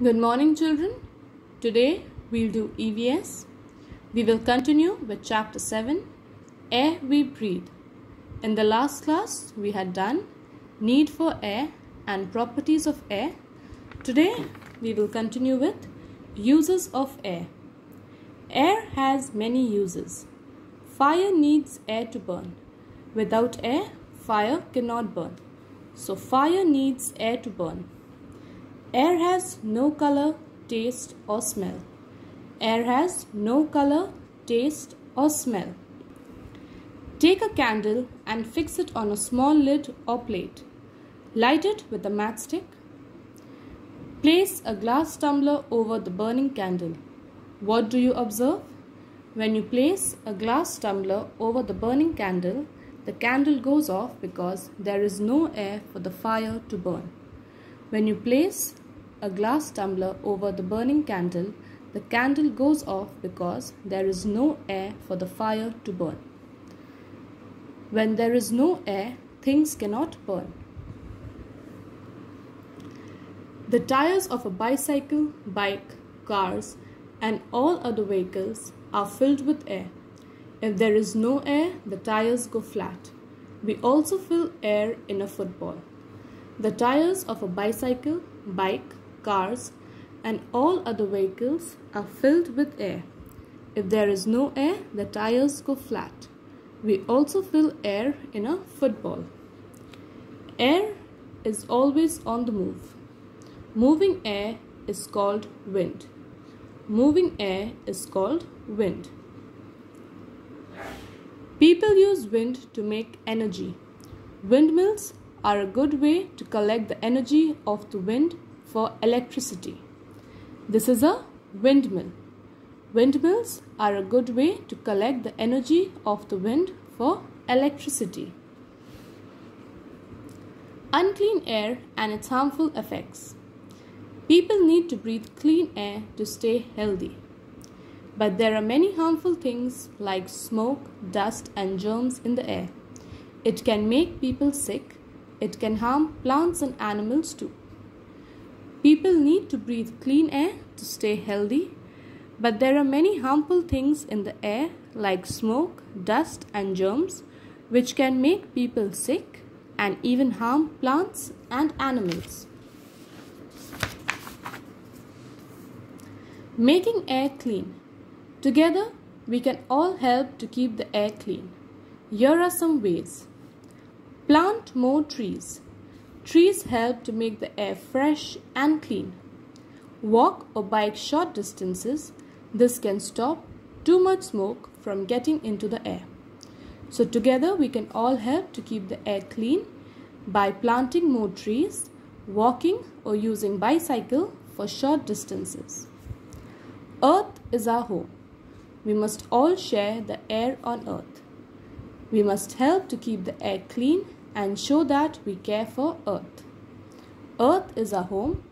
Good morning, children. Today we'll do EVS. We will continue with chapter 7 Air We Breathe. In the last class, we had done need for air and properties of air. Today, we will continue with uses of air. Air has many uses. Fire needs air to burn. Without air, fire cannot burn. So, fire needs air to burn. Air has no color, taste, or smell. Air has no color, taste, or smell. Take a candle and fix it on a small lid or plate. Light it with a matchstick. Place a glass tumbler over the burning candle. What do you observe? When you place a glass tumbler over the burning candle, the candle goes off because there is no air for the fire to burn. When you place a glass tumbler over the burning candle, the candle goes off because there is no air for the fire to burn. When there is no air, things cannot burn. The tires of a bicycle, bike, cars, and all other vehicles are filled with air. If there is no air, the tires go flat. We also fill air in a football. The tires of a bicycle, bike, cars, and all other vehicles are filled with air. If there is no air, the tires go flat. We also fill air in a football. Air is always on the move. Moving air is called wind. Moving air is called wind. People use wind to make energy. Windmills are a good way to collect the energy of the wind for electricity. This is a windmill. Windmills are a good way to collect the energy of the wind for electricity. Unclean air and its harmful effects. People need to breathe clean air to stay healthy. But there are many harmful things like smoke, dust, and germs in the air. It can make people sick. It can harm plants and animals too. People need to breathe clean air to stay healthy, but there are many harmful things in the air like smoke, dust, and germs, which can make people sick and even harm plants and animals. Making air clean. Together, we can all help to keep the air clean. Here are some ways. Plant more trees. Trees help to make the air fresh and clean. Walk or bike short distances. This can stop too much smoke from getting into the air. So together we can all help to keep the air clean by planting more trees, walking or using bicycle for short distances. Earth is our home. We must all share the air on earth. We must help to keep the air clean and show that we care for earth. Earth is our home.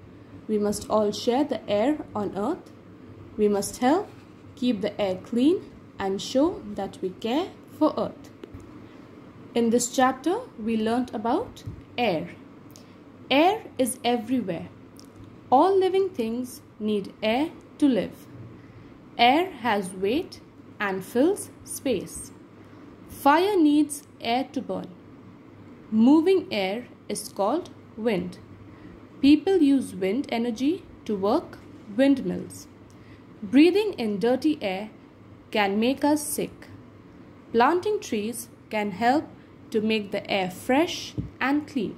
We must all share the air on earth. We must help keep the air clean and show that we care for earth. In this chapter, we learnt about air. Air is everywhere. All living things need air to live. Air has weight and fills space. Fire needs air to burn. Moving air is called wind. People use wind energy to work windmills. Breathing in dirty air can make us sick. Planting trees can help to make the air fresh and clean.